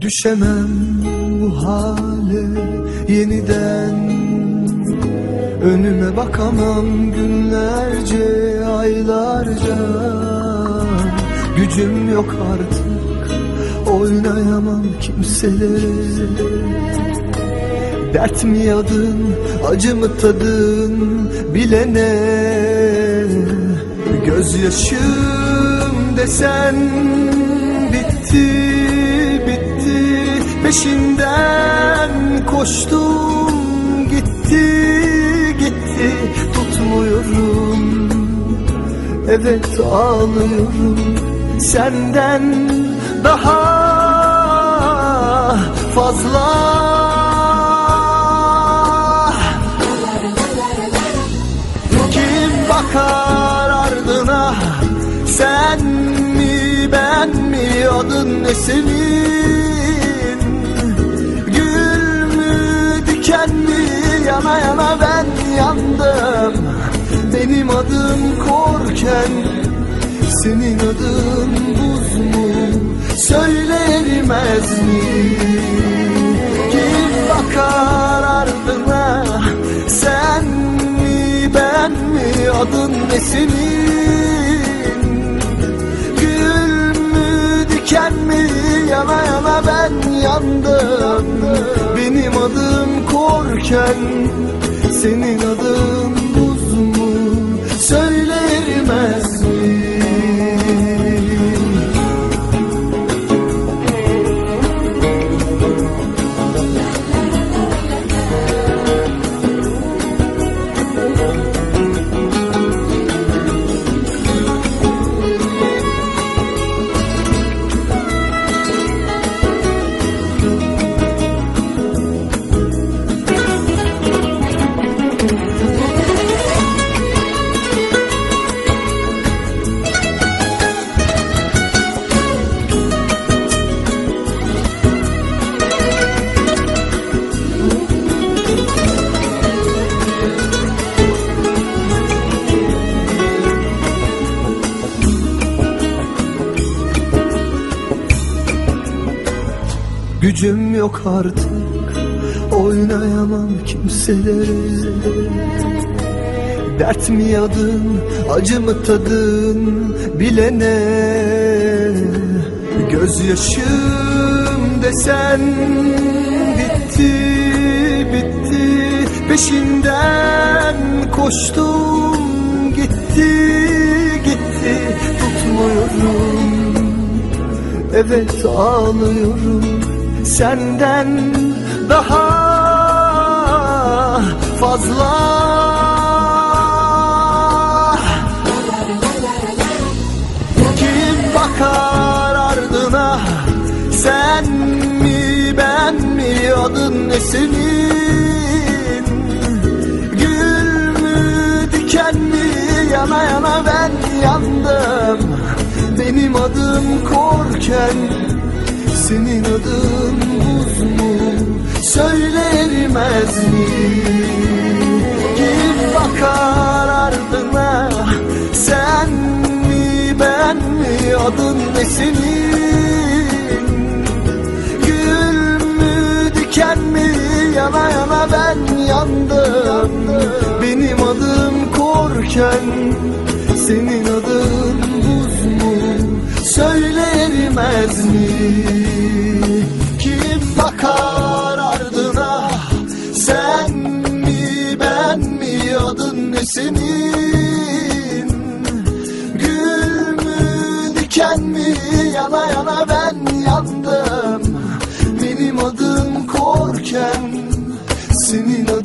Düşemem bu hale yeniden. Önüme bakamam günlerce, aylarca. Gücüm yok artık, oynayamam kimselere Dert mi yadın, acı mı tadın bilene. Gözyaşım desen bitti Peşinden koştum gitti gitti tutmuyorum. Evet ağlıyorum senden daha fazla. Kim bakar ardına? Sen mi ben mi? Adın ne senin yana yana ben yandım. Benim adım korken Senin adın buz mu? Söylenmez mi? Kim bakar ardına Sen mi ben mi? Adın ne senin? Gül mü diken mi? Yana yana ben yandım korken Senin adın Gücüm yok artık. Oynayamam kimselere. Dert mi yadın Acı mı tadın Bilene? Gözyaşım desen Bitti Bitti. Peşinden koştum Gitti Gitti. Tutmuyorum. Evet ağlıyorum senden daha fazla. Kim bakar ardına? Sen mi ben mi? Adın ne senin? Gül mü diken mi? Yana yana ben yandım. Benim adım korken senin adın ne senin? Gül mü diken mi? Yana yana ben yandım. Benim adım korken senin adın buz mu? Söylenmez mi? bakar ardına? Sen mi ben mi? Adın ne senin diken mi yana yana ben yandım. Benim adım korken senin adın